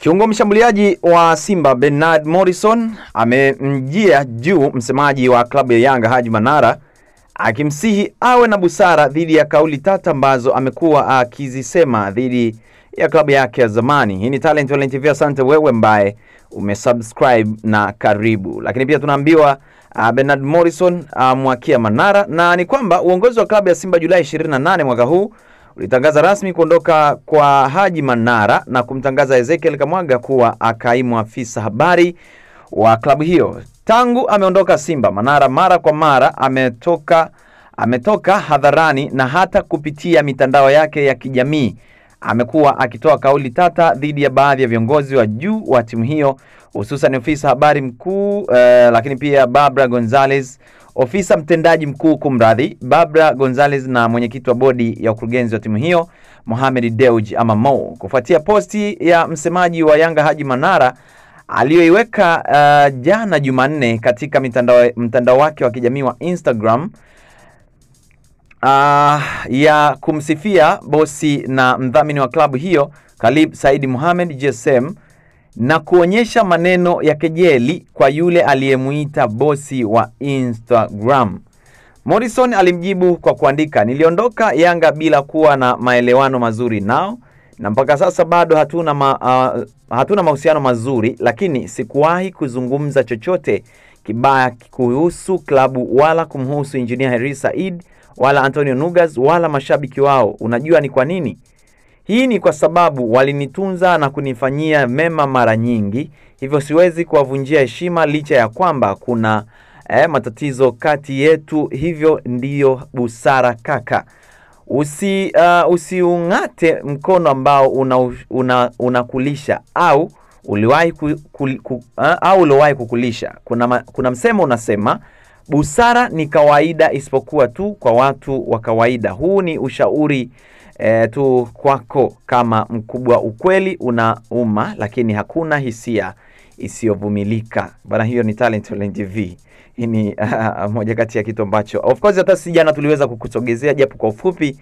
Kiungo mshambuliaji wa Simba Bernard Morrison amemjia juu msemaji wa klabu ya Yanga Haji Manara akimsihi awe na busara dhidi ya kauli tata ambazo amekuwa akizisema dhidi ya klabu yake ya zamani. Hii ni Talent Online TV. Asante wewe ambaye umesubscribe na karibu. Lakini pia tunaambiwa uh, Bernard Morrison amwakia uh, Manara na ni kwamba uongozi wa klabu ya Simba Julai 28 mwaka huu ulitangaza rasmi kuondoka kwa Haji Manara na kumtangaza Ezekiel Kamwaga kuwa akaimu afisa habari wa klabu hiyo. Tangu ameondoka Simba, Manara mara kwa mara ametoka ametoka hadharani na hata kupitia mitandao yake ya kijamii amekuwa akitoa kauli tata dhidi ya baadhi ya viongozi wa juu wa timu hiyo hususan ofisa habari mkuu eh, lakini pia Barbara Gonzalez, ofisa mtendaji mkuu kumradhi, Barbara Gonzalez na mwenyekiti wa bodi ya ukurugenzi wa timu hiyo Mohamed deuj ama Mo, kufuatia posti ya msemaji wa Yanga Haji Manara aliyoiweka uh, jana Jumanne katika mitandao mtandao wake wa kijamii wa Instagram uh, ya kumsifia bosi na mdhamini wa klabu hiyo Kalib Saidi Mohamed GSM na kuonyesha maneno ya kejeli kwa yule aliyemuita bosi wa Instagram. Morrison alimjibu kwa kuandika, niliondoka Yanga bila kuwa na maelewano mazuri nao na mpaka sasa bado hatuna ma, uh, hatuna mahusiano mazuri, lakini sikuwahi kuzungumza chochote kibaya kuhusu klabu wala kumhusu Injinia Hersi Said wala Antonio Nugas wala mashabiki wao. Unajua ni kwa nini? Hii ni kwa sababu walinitunza na kunifanyia mema mara nyingi, hivyo siwezi kuwavunjia heshima licha ya kwamba kuna eh, matatizo kati yetu. Hivyo ndiyo busara kaka. Usi uh, usiung'ate mkono ambao unakulisha una, una au uliwahi ku, ku, ku, uh, au uliwahi kukulisha. Kuna, kuna msemo unasema busara ni kawaida isipokuwa tu kwa watu wa kawaida. Huu ni ushauri E, tu kwako kama mkubwa. Ukweli unauma, lakini hakuna hisia isiyovumilika bana. Hiyo ni Talent Online TV. Hii ni uh, moja kati ya kitu ambacho of course hata si jana tuliweza kukusogezea japo kwa ufupi,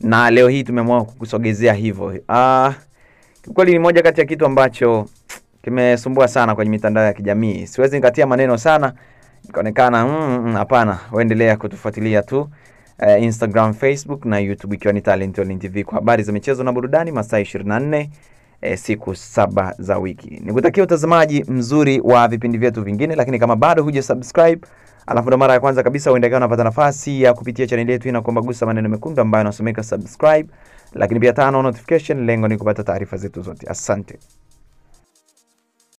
na leo hii tumeamua kukusogezea hivyo. Uh, kweli ni moja kati ya kitu ambacho kimesumbua sana kwenye mitandao ya kijamii. Siwezi nikatia maneno sana ikaonekana hapana. Mm, waendelea kutufuatilia tu Uh, Instagram, Facebook na YouTube ikiwa ni Talent Online TV kwa habari za michezo na burudani masaa 24 eh, siku saba za wiki. Nikutakia utazamaji mzuri wa vipindi vyetu vingine, lakini kama bado huja subscribe, alafu ndo mara ya kwanza kabisa uendelea unapata nafasi ya kupitia channel yetu na kuomba gusa maneno mekundu ambayo yanasomeka subscribe, lakini pia tano notification. Lengo ni kupata taarifa zetu zote. Asante.